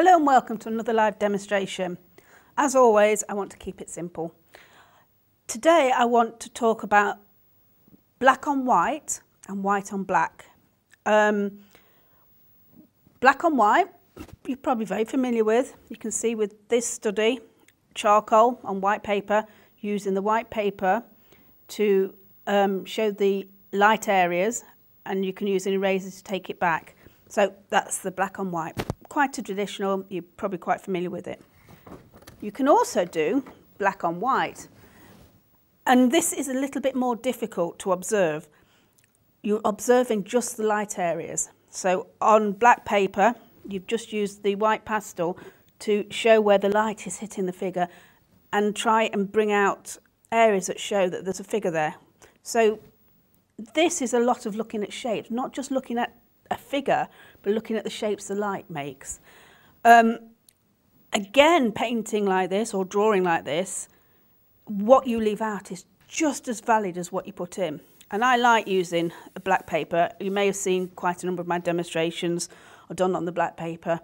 Hello and welcome to another live demonstration. As always, I want to keep it simple. Today I want to talk about black on white and white on black. Um, black on white, you're probably very familiar with. You can see with this study, charcoal on white paper, using the white paper to um, show the light areas and you can use an eraser to take it back. So that's the black on white quite a traditional, you're probably quite familiar with it. You can also do black on white. And this is a little bit more difficult to observe. You're observing just the light areas. So on black paper, you've just used the white pastel to show where the light is hitting the figure and try and bring out areas that show that there's a figure there. So this is a lot of looking at shapes, not just looking at a figure, but looking at the shapes the light makes. Um, again, painting like this or drawing like this, what you leave out is just as valid as what you put in. And I like using a black paper. You may have seen quite a number of my demonstrations are done on the black paper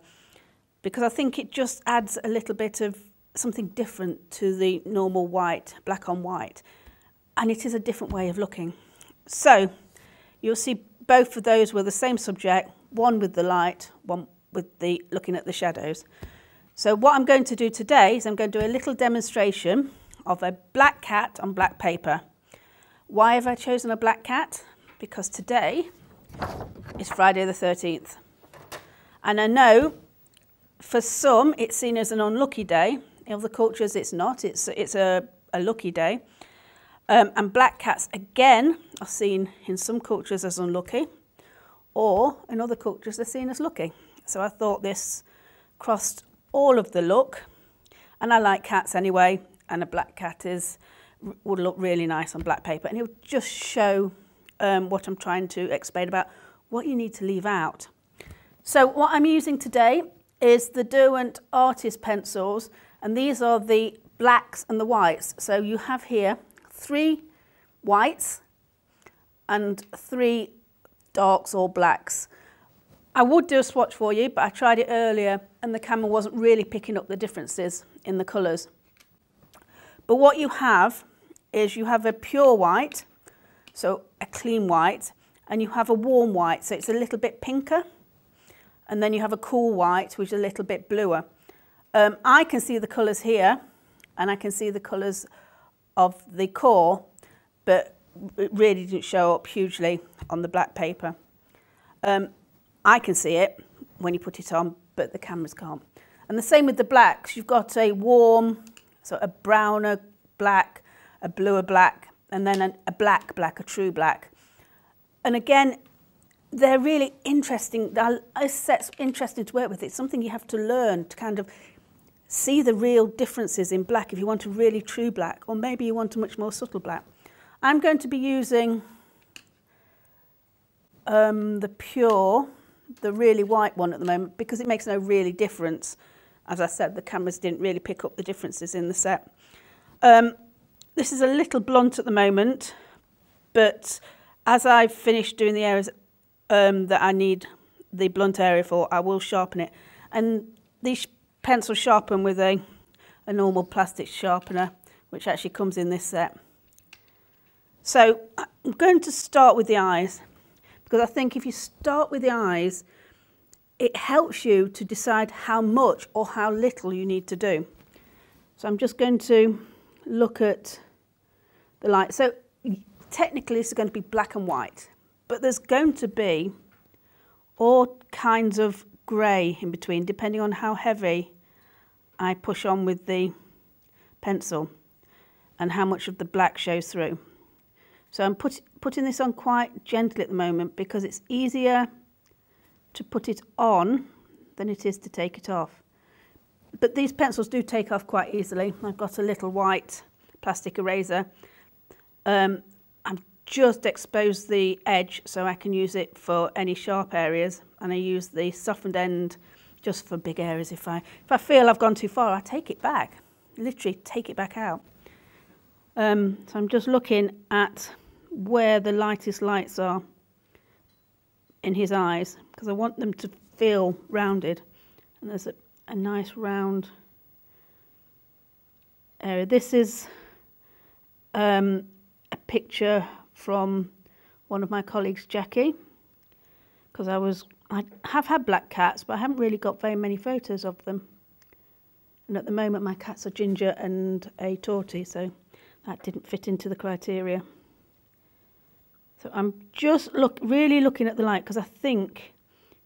because I think it just adds a little bit of something different to the normal white, black on white. And it is a different way of looking. So you'll see both of those were the same subject, one with the light, one with the looking at the shadows. So what I'm going to do today is I'm going to do a little demonstration of a black cat on black paper. Why have I chosen a black cat? Because today is Friday the 13th. And I know for some it's seen as an unlucky day. In other cultures it's not, it's, it's a, a lucky day. Um, and black cats, again, are seen in some cultures as unlucky, or in other cultures they're seen as lucky. So I thought this crossed all of the look, and I like cats anyway, and a black cat is would look really nice on black paper, and it would just show um, what I'm trying to explain about what you need to leave out. So what I'm using today is the Derwent Artist pencils, and these are the blacks and the whites. So you have here three whites and three darks or blacks. I would do a swatch for you, but I tried it earlier and the camera wasn't really picking up the differences in the colours. But what you have is you have a pure white, so a clean white, and you have a warm white, so it's a little bit pinker. And then you have a cool white, which is a little bit bluer. Um, I can see the colours here, and I can see the colours of the core, but it really didn't show up hugely on the black paper. Um, I can see it when you put it on, but the cameras can't. And the same with the blacks. You've got a warm, so a browner black, a bluer black, and then a, a black black, a true black. And again, they're really interesting. They're, interesting to work with. It's something you have to learn to kind of see the real differences in black if you want a really true black, or maybe you want a much more subtle black. I'm going to be using um, the pure, the really white one at the moment, because it makes no really difference. As I said, the cameras didn't really pick up the differences in the set. Um, this is a little blunt at the moment, but as I've finished doing the areas um, that I need the blunt area for, I will sharpen it. And these pencil sharpen with a, a normal plastic sharpener, which actually comes in this set. So I'm going to start with the eyes, because I think if you start with the eyes, it helps you to decide how much or how little you need to do. So I'm just going to look at the light. So technically this is going to be black and white, but there's going to be all kinds of grey in between, depending on how heavy I push on with the pencil and how much of the black shows through. So I'm put, putting this on quite gently at the moment because it's easier to put it on than it is to take it off. But these pencils do take off quite easily. I've got a little white plastic eraser. Um, I've just exposed the edge so I can use it for any sharp areas and I use the softened end just for big areas. If I, if I feel I've gone too far, I take it back, literally take it back out. Um, so I'm just looking at where the lightest lights are in his eyes because I want them to feel rounded. And there's a, a nice round area. This is um, a picture from one of my colleagues, Jackie, because I was I have had black cats, but I haven't really got very many photos of them. And at the moment, my cats are Ginger and a Tortie, so that didn't fit into the criteria. So I'm just look really looking at the light because I think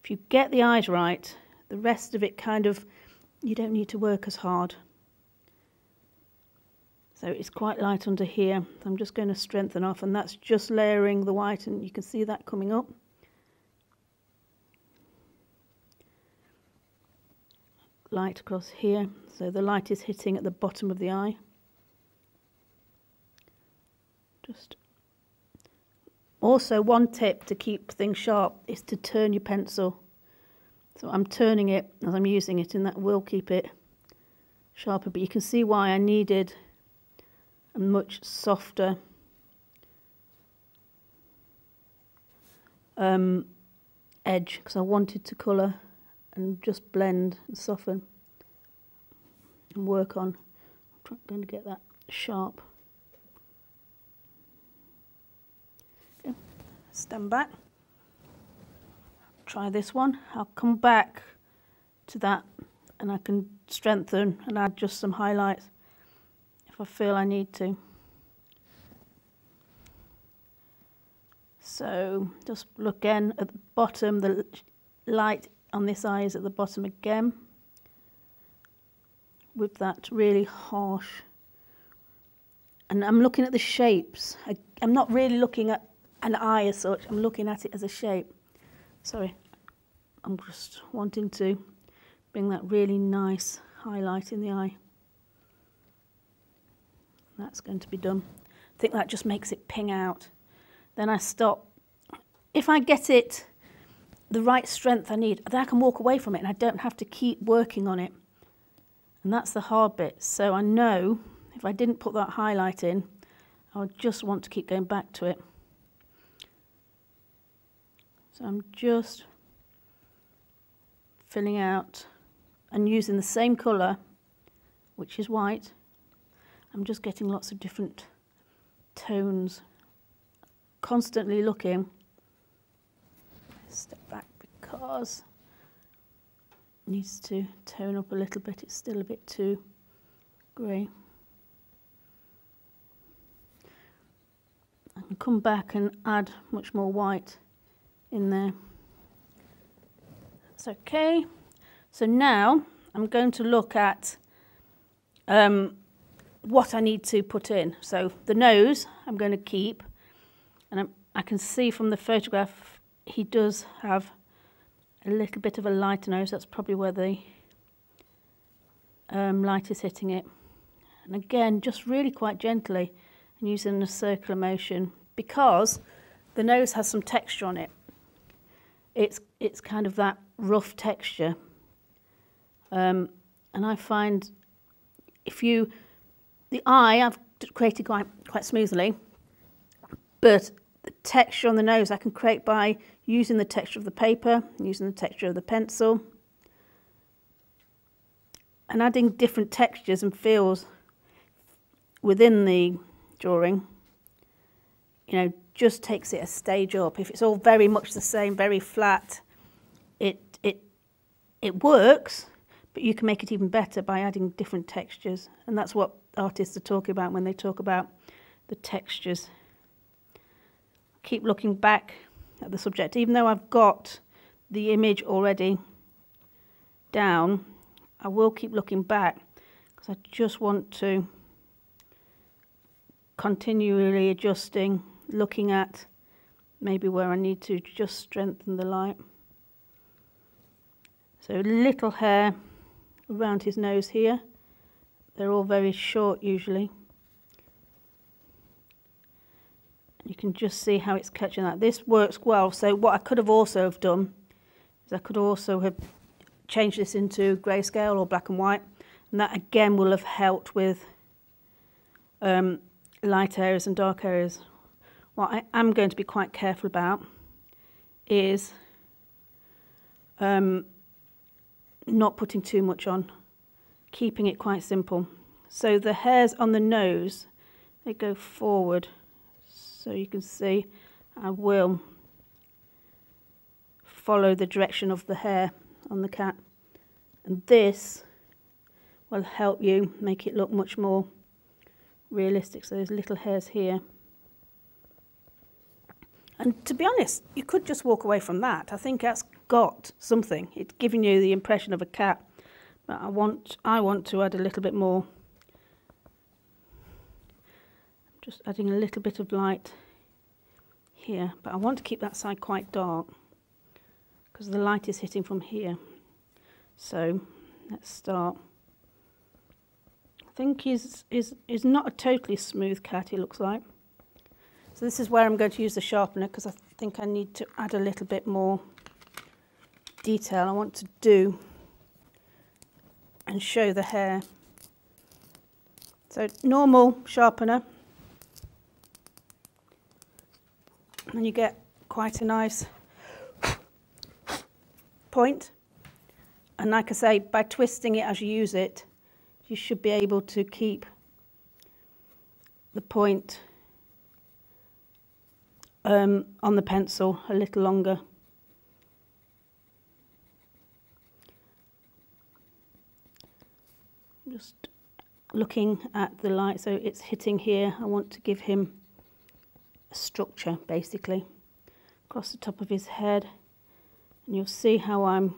if you get the eyes right, the rest of it kind of, you don't need to work as hard. So it's quite light under here. I'm just going to strengthen off and that's just layering the white and you can see that coming up. Light across here. So the light is hitting at the bottom of the eye. Just also one tip to keep things sharp is to turn your pencil. So I'm turning it as I'm using it and that will keep it sharper but you can see why I needed a much softer um, edge because I wanted to colour and just blend and soften and work on. I'm going to get that sharp. Okay. Stand back. Try this one. I'll come back to that and I can strengthen and add just some highlights. If I feel I need to. So just look again at the bottom, the light on this eye is at the bottom again with that really harsh and I'm looking at the shapes. I, am not really looking at an eye as such, I'm looking at it as a shape. Sorry, I'm just wanting to bring that really nice highlight in the eye. That's going to be done. I think that just makes it ping out. Then I stop. If I get it the right strength I need, then I can walk away from it and I don't have to keep working on it. And that's the hard bit. So I know if I didn't put that highlight in, I would just want to keep going back to it. So I'm just filling out and using the same colour, which is white, I'm just getting lots of different tones, constantly looking. Step back because it needs to tone up a little bit, it's still a bit too grey. I can come back and add much more white in there. That's okay. So now I'm going to look at um, what I need to put in. So the nose I'm going to keep, and I'm, I can see from the photograph he does have a little bit of a lighter nose. That's probably where the um, light is hitting it. And again, just really quite gently and using a circular motion because the nose has some texture on it. It's, it's kind of that rough texture. Um, and I find if you the eye I've created quite, quite smoothly, but the texture on the nose I can create by using the texture of the paper, using the texture of the pencil, and adding different textures and feels within the drawing, you know, just takes it a stage up. If it's all very much the same, very flat, it, it, it works, but you can make it even better by adding different textures. And that's what artists are talking about when they talk about the textures. Keep looking back at the subject. Even though I've got the image already down, I will keep looking back because I just want to continually adjusting, looking at maybe where I need to just strengthen the light. So little hair around his nose here. They're all very short usually. You can just see how it's catching that. This works well. So what I could have also have done is I could also have changed this into grayscale or black and white. And that again will have helped with um, light areas and dark areas. What I am going to be quite careful about is um, not putting too much on, keeping it quite simple. So the hairs on the nose, they go forward. So you can see I will follow the direction of the hair on the cat. And this will help you make it look much more realistic. So there's little hairs here. And to be honest, you could just walk away from that. I think that's got something. It's giving you the impression of a cat. But I want, I want to add a little bit more. I'm just adding a little bit of light here. But I want to keep that side quite dark because the light is hitting from here. So let's start. I think he's, he's, he's not a totally smooth cat, he looks like. So this is where I'm going to use the sharpener because I think I need to add a little bit more detail I want to do and show the hair. So normal sharpener and you get quite a nice point. And like I say, by twisting it as you use it, you should be able to keep the point um, on the pencil a little longer. Just looking at the light, so it's hitting here. I want to give him a structure, basically, across the top of his head. And you'll see how I'm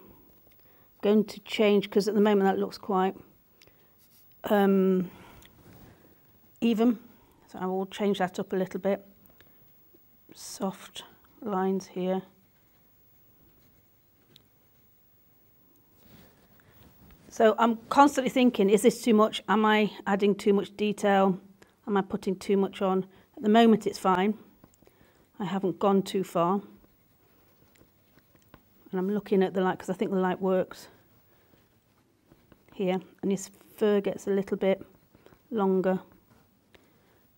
going to change, because at the moment that looks quite um, even. So I will change that up a little bit soft lines here. So I'm constantly thinking, is this too much? Am I adding too much detail? Am I putting too much on? At the moment it's fine. I haven't gone too far. And I'm looking at the light because I think the light works here. And his fur gets a little bit longer.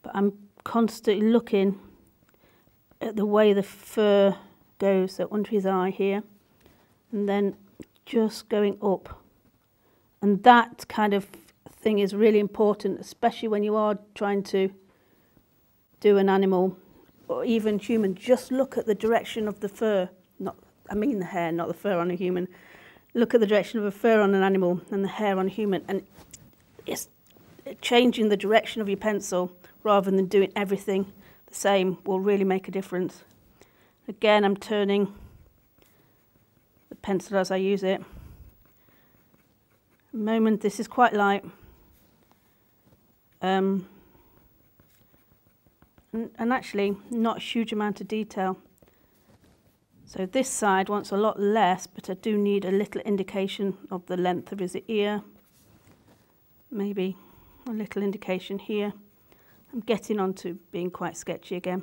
But I'm constantly looking at the way the fur goes, so under his eye here, and then just going up. And that kind of thing is really important, especially when you are trying to do an animal or even human. Just look at the direction of the fur, not I mean the hair, not the fur on a human. Look at the direction of a fur on an animal and the hair on a human, and it's changing the direction of your pencil rather than doing everything the same will really make a difference. Again, I'm turning the pencil as I use it. moment, this is quite light. Um, and, and actually not a huge amount of detail. So this side wants a lot less, but I do need a little indication of the length of his ear. Maybe a little indication here. I'm getting on to being quite sketchy again.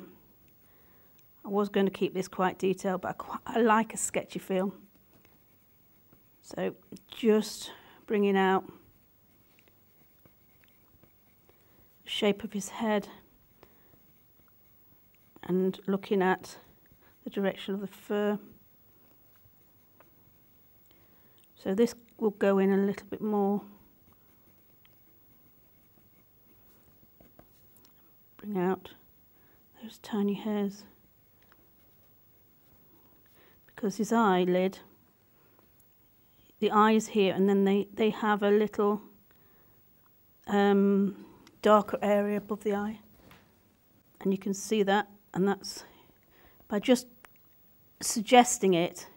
I was going to keep this quite detailed, but I, quite, I like a sketchy feel. So just bringing out the shape of his head and looking at the direction of the fur. So this will go in a little bit more. Bring out. Those tiny hairs. Because his eyelid the eye is here and then they, they have a little um, darker area above the eye. And you can see that and that's by just suggesting it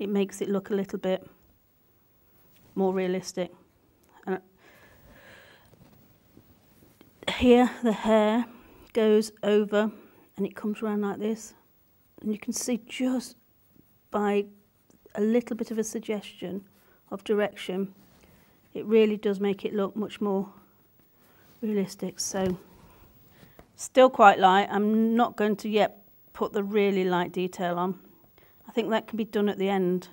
it makes it look a little bit more realistic. And here the hair goes over and it comes around like this. And you can see just by a little bit of a suggestion of direction, it really does make it look much more realistic. So still quite light. I'm not going to yet put the really light detail on. I think that can be done at the end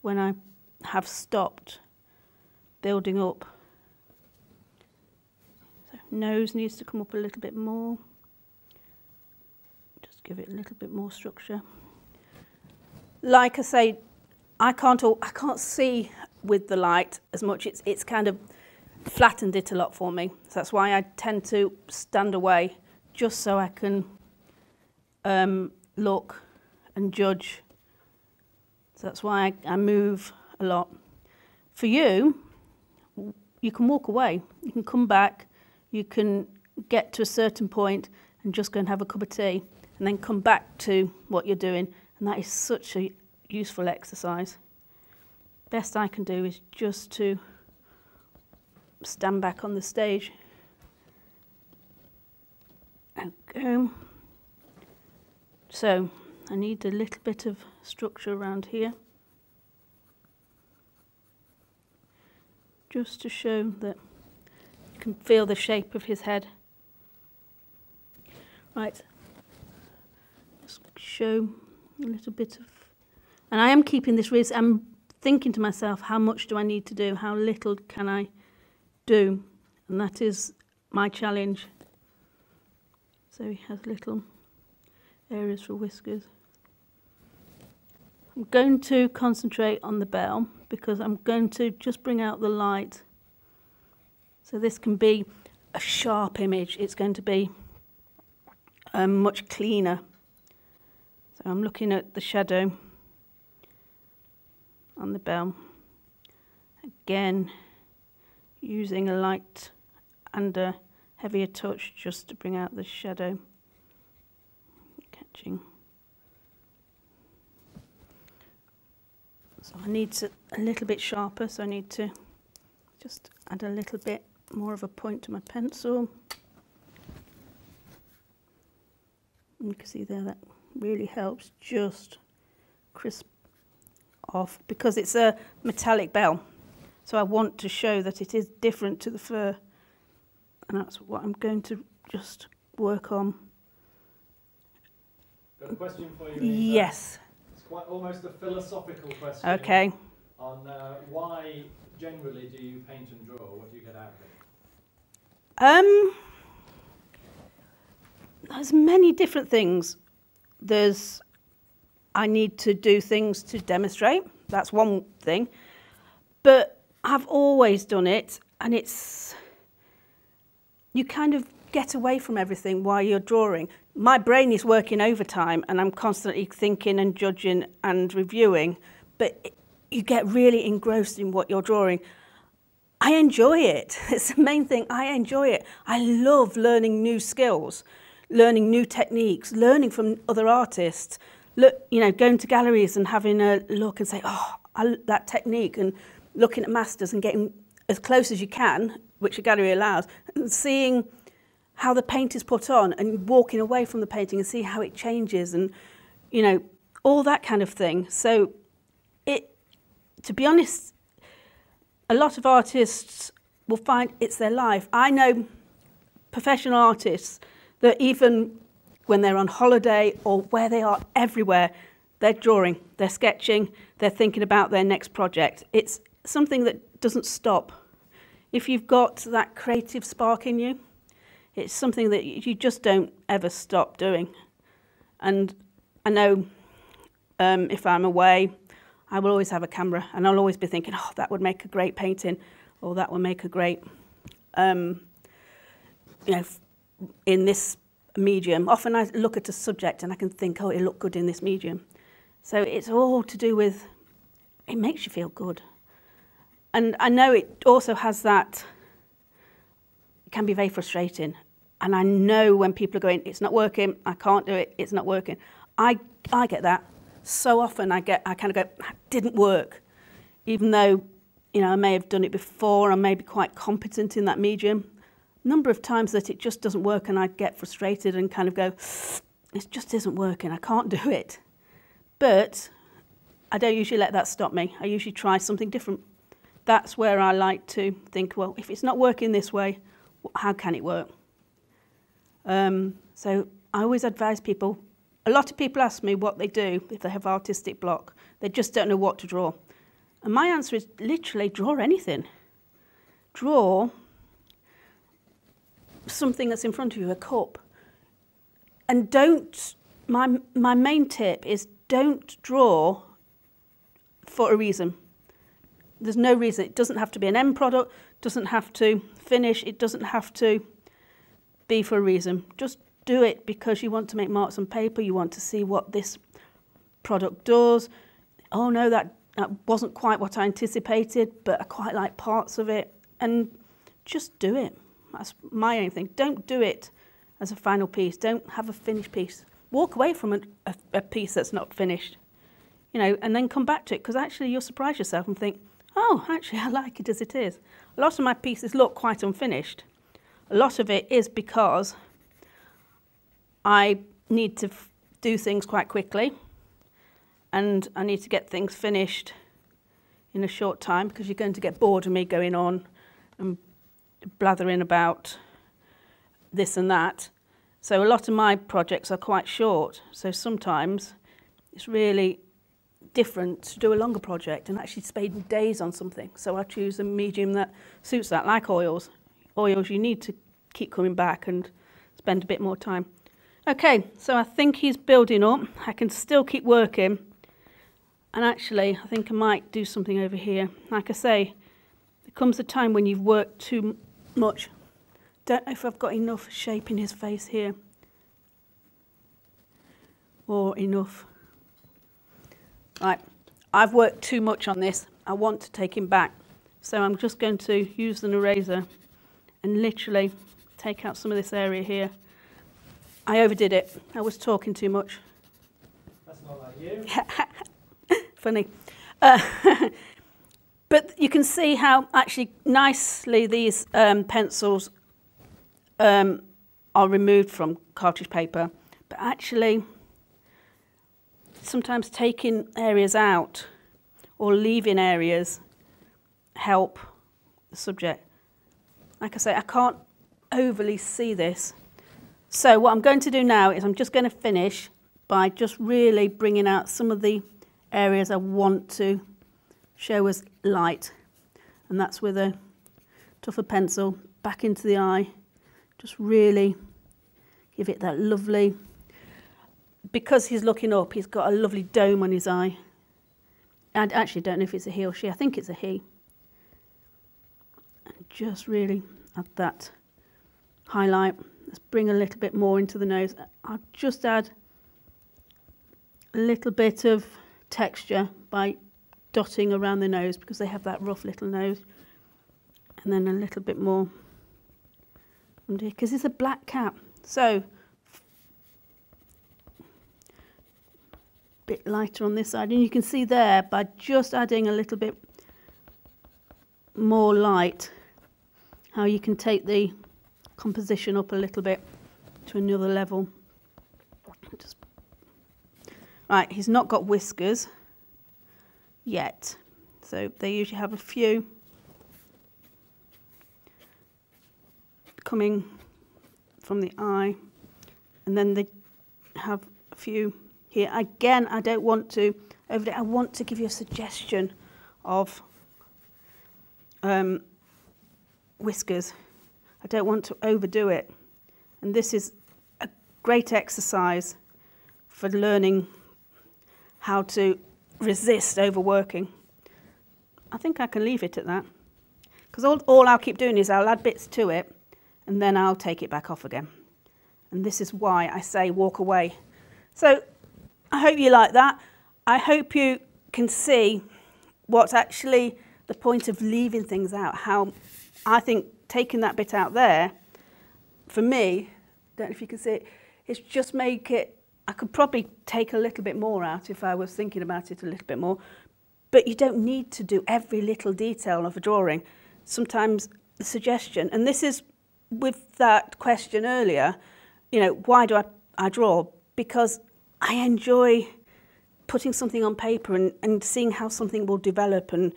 when I have stopped building up. So nose needs to come up a little bit more give it a little bit more structure. Like I say, I can't, all, I can't see with the light as much. It's, it's kind of flattened it a lot for me. So that's why I tend to stand away just so I can um, look and judge. So that's why I, I move a lot. For you, you can walk away. You can come back. You can get to a certain point and just go and have a cup of tea and then come back to what you're doing. And that is such a useful exercise. Best I can do is just to stand back on the stage. Okay. So I need a little bit of structure around here. Just to show that you can feel the shape of his head. Right. Show a little bit of, and I am keeping this really, I'm thinking to myself, how much do I need to do? How little can I do? And that is my challenge. So he has little areas for whiskers. I'm going to concentrate on the bell because I'm going to just bring out the light. So this can be a sharp image. It's going to be um, much cleaner. So I'm looking at the shadow on the bell. Again, using a light and a heavier touch just to bring out the shadow. Catching. So I need to, a little bit sharper, so I need to just add a little bit more of a point to my pencil. You can see there that really helps just crisp off because it's a metallic bell. So I want to show that it is different to the fur. And that's what I'm going to just work on. Got a question for you. Yes. It's quite almost a philosophical question. Okay. On uh, why generally do you paint and draw? What do you get out of it? Um, there's many different things. There's, I need to do things to demonstrate. That's one thing. But I've always done it, and it's, you kind of get away from everything while you're drawing. My brain is working overtime, and I'm constantly thinking and judging and reviewing, but you get really engrossed in what you're drawing. I enjoy it. It's the main thing. I enjoy it. I love learning new skills learning new techniques, learning from other artists, look, you know, going to galleries and having a look and say, oh, I, that technique, and looking at masters and getting as close as you can, which a gallery allows, and seeing how the paint is put on and walking away from the painting and see how it changes and, you know, all that kind of thing. So it, to be honest, a lot of artists will find it's their life. I know professional artists that even when they're on holiday or where they are everywhere, they're drawing, they're sketching, they're thinking about their next project. It's something that doesn't stop. If you've got that creative spark in you, it's something that you just don't ever stop doing. And I know um, if I'm away, I will always have a camera and I'll always be thinking, oh, that would make a great painting or that would make a great, um, you know, in this medium. Often I look at a subject and I can think, oh, it looked good in this medium. So it's all to do with, it makes you feel good. And I know it also has that, it can be very frustrating. And I know when people are going, it's not working, I can't do it, it's not working. I, I get that. So often I get, I kind of go, that didn't work. Even though, you know, I may have done it before, I may be quite competent in that medium number of times that it just doesn't work and I get frustrated and kind of go, it just isn't working, I can't do it. But I don't usually let that stop me. I usually try something different. That's where I like to think, well, if it's not working this way, how can it work? Um, so I always advise people, a lot of people ask me what they do if they have artistic block. They just don't know what to draw. And my answer is literally draw anything. Draw something that's in front of you, a cup. And don't, my, my main tip is don't draw for a reason. There's no reason. It doesn't have to be an end product, doesn't have to finish, it doesn't have to be for a reason. Just do it because you want to make marks on paper, you want to see what this product does. Oh no, that, that wasn't quite what I anticipated, but I quite like parts of it. And just do it. That's my own thing. Don't do it as a final piece. Don't have a finished piece. Walk away from a, a, a piece that's not finished, you know, and then come back to it because actually you'll surprise yourself and think, oh, actually I like it as it is. A lot of my pieces look quite unfinished. A lot of it is because I need to do things quite quickly and I need to get things finished in a short time because you're going to get bored of me going on blathering about this and that. So a lot of my projects are quite short. So sometimes it's really different to do a longer project and actually spend days on something. So I choose a medium that suits that, like oils. Oils, you need to keep coming back and spend a bit more time. Okay, so I think he's building up. I can still keep working. And actually, I think I might do something over here. Like I say, there comes a time when you've worked too much. Don't know if I've got enough shape in his face here. Or enough. Right, I've worked too much on this. I want to take him back. So I'm just going to use an eraser and literally take out some of this area here. I overdid it. I was talking too much. That's not like you. Funny. Uh, but you can see how actually nicely these um, pencils um, are removed from cartridge paper. But actually, sometimes taking areas out or leaving areas help the subject. Like I say, I can't overly see this. So what I'm going to do now is I'm just going to finish by just really bringing out some of the areas I want to show us light. And that's with a tougher pencil back into the eye. Just really give it that lovely, because he's looking up, he's got a lovely dome on his eye. I actually don't know if it's a he or she. I think it's a he. And just really add that highlight. Let's bring a little bit more into the nose. I'll just add a little bit of texture by dotting around the nose because they have that rough little nose. And then a little bit more because it's a black cat. So, bit lighter on this side. And you can see there, by just adding a little bit more light, how you can take the composition up a little bit to another level. Just Right, he's not got whiskers yet. So they usually have a few coming from the eye and then they have a few here. Again, I don't want to over I want to give you a suggestion of um, whiskers. I don't want to overdo it. And this is a great exercise for learning how to resist overworking. I think I can leave it at that. Because all, all I'll keep doing is I'll add bits to it and then I'll take it back off again. And this is why I say walk away. So I hope you like that. I hope you can see what's actually the point of leaving things out. How I think taking that bit out there, for me, don't know if you can see it, it's just make it I could probably take a little bit more out if I was thinking about it a little bit more. But you don't need to do every little detail of a drawing. Sometimes the suggestion, and this is with that question earlier, you know, why do I, I draw? Because I enjoy putting something on paper and, and seeing how something will develop and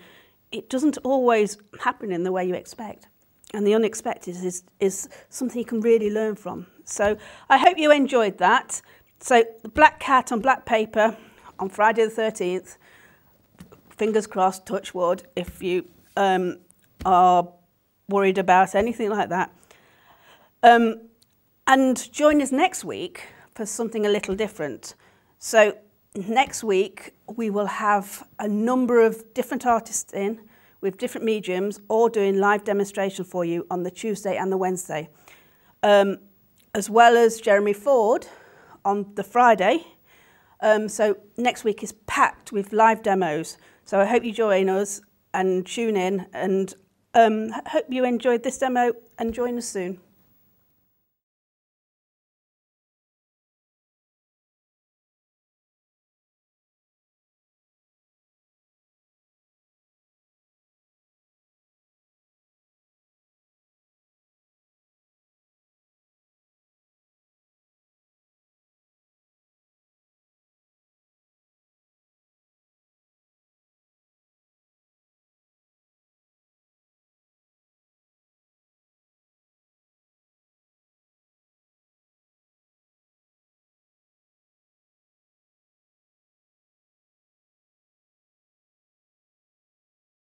it doesn't always happen in the way you expect. And the unexpected is, is something you can really learn from. So I hope you enjoyed that. So the black cat on black paper on Friday the 13th, fingers crossed, touch wood, if you um, are worried about anything like that. Um, and join us next week for something a little different. So next week we will have a number of different artists in. with different mediums, all doing live demonstration for you on the Tuesday and the Wednesday. Um, as well as Jeremy Ford on the Friday. Um, so next week is packed with live demos. So I hope you join us and tune in and um, hope you enjoyed this demo and join us soon.